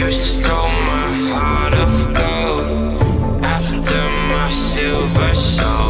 You stole my heart of gold after my silver soul.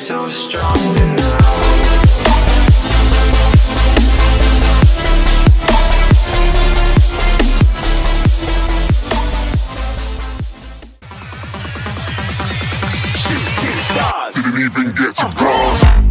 so strong now Didn't even get to pause.